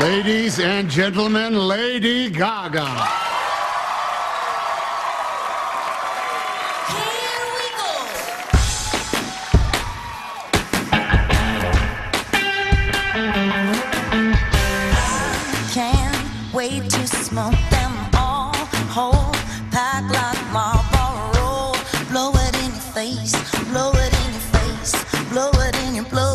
Ladies and gentlemen, Lady Gaga. Wait to smoke them all whole, pack like Marlboro. Blow it in your face, blow it in your face, blow it in your, blow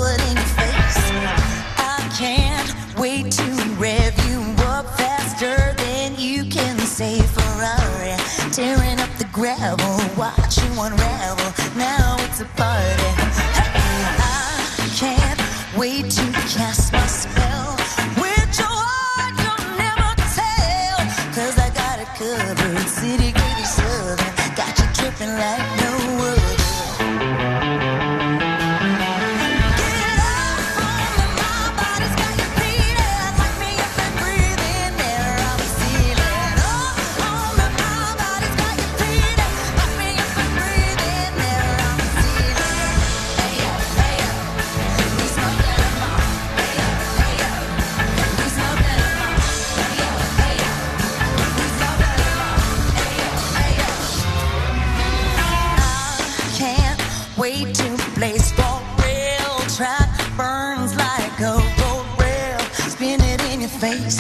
say Ferrari. Tearing up the gravel, watch you unravel. Now it's a party. hey, I can't wait to cast my spell. With your heart, you'll never tell. Cause I got it covered. City, gritty, southern. Got you tripping like to blaze for real. Track burns like a rail. Spin it in your face,